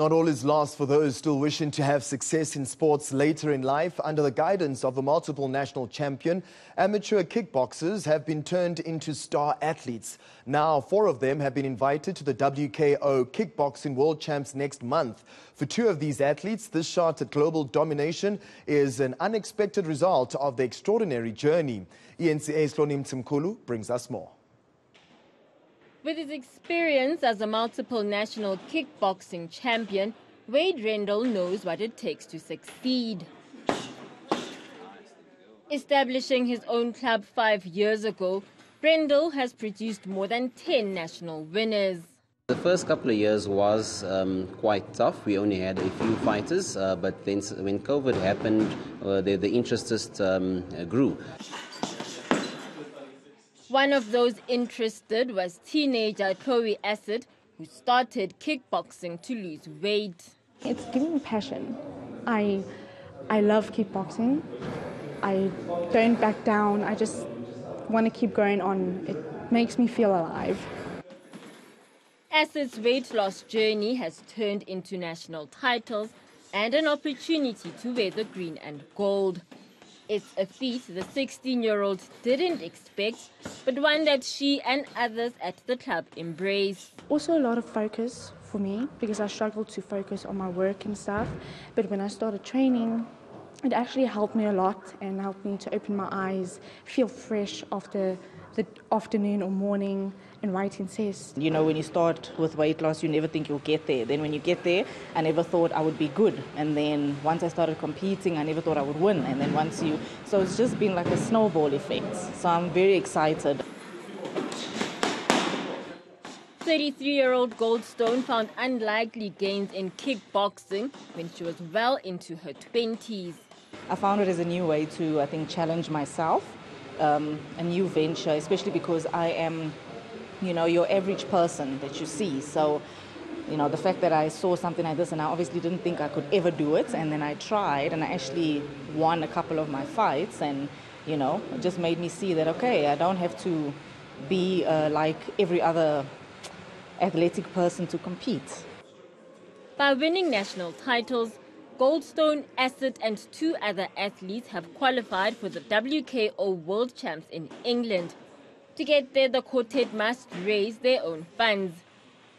Not all is lost for those still wishing to have success in sports later in life. Under the guidance of a multiple national champion, amateur kickboxers have been turned into star athletes. Now, four of them have been invited to the WKO Kickboxing World Champs next month. For two of these athletes, this shot at global domination is an unexpected result of the extraordinary journey. ENCA's Hloni Mtimkulu brings us more. With his experience as a multiple national kickboxing champion, Wade Rendell knows what it takes to succeed. Establishing his own club five years ago, Rendell has produced more than 10 national winners. The first couple of years was um, quite tough. We only had a few fighters, uh, but then when COVID happened, uh, the, the interest just um, grew. One of those interested was teenager Chloe Acid, who started kickboxing to lose weight. It's giving me passion. I, I love kickboxing. I don't back down. I just want to keep going on. It makes me feel alive. Acid's weight loss journey has turned into national titles and an opportunity to wear the green and gold. It's a feat the 16 year old didn't expect, but one that she and others at the club embrace. Also, a lot of focus for me because I struggled to focus on my work and stuff. But when I started training, it actually helped me a lot and helped me to open my eyes, feel fresh after the afternoon or morning and writing says. You know, when you start with weight loss, you never think you'll get there. Then when you get there, I never thought I would be good. And then once I started competing, I never thought I would win. And then once you, so it's just been like a snowball effect. So I'm very excited. 33-year-old Goldstone found unlikely gains in kickboxing when she was well into her 20s. I found it as a new way to, I think, challenge myself, um, a new venture, especially because I am you know, your average person that you see. So, you know, the fact that I saw something like this and I obviously didn't think I could ever do it, and then I tried and I actually won a couple of my fights, and, you know, it just made me see that, okay, I don't have to be uh, like every other athletic person to compete. By winning national titles, Goldstone, Acid, and two other athletes have qualified for the WKO World Champs in England. To get there, the quartet must raise their own funds.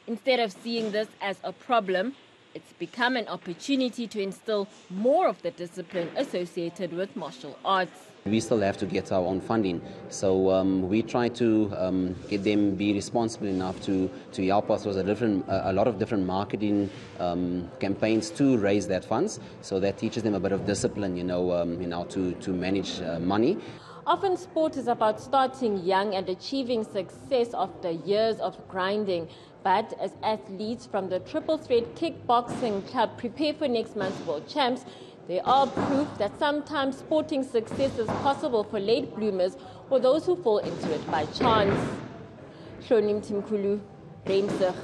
Instead of seeing this as a problem, it's become an opportunity to instill more of the discipline associated with martial arts. We still have to get our own funding, so um, we try to um, get them be responsible enough to, to help us with a, different, a lot of different marketing um, campaigns to raise that funds. So that teaches them a bit of discipline, you know, um, you know, to to manage uh, money. Often sport is about starting young and achieving success after years of grinding. But as athletes from the Triple Threat Kickboxing Club prepare for next month's World Champs, they are proof that sometimes sporting success is possible for late bloomers or those who fall into it by chance. Hloni Mtimkulu, Reimsig.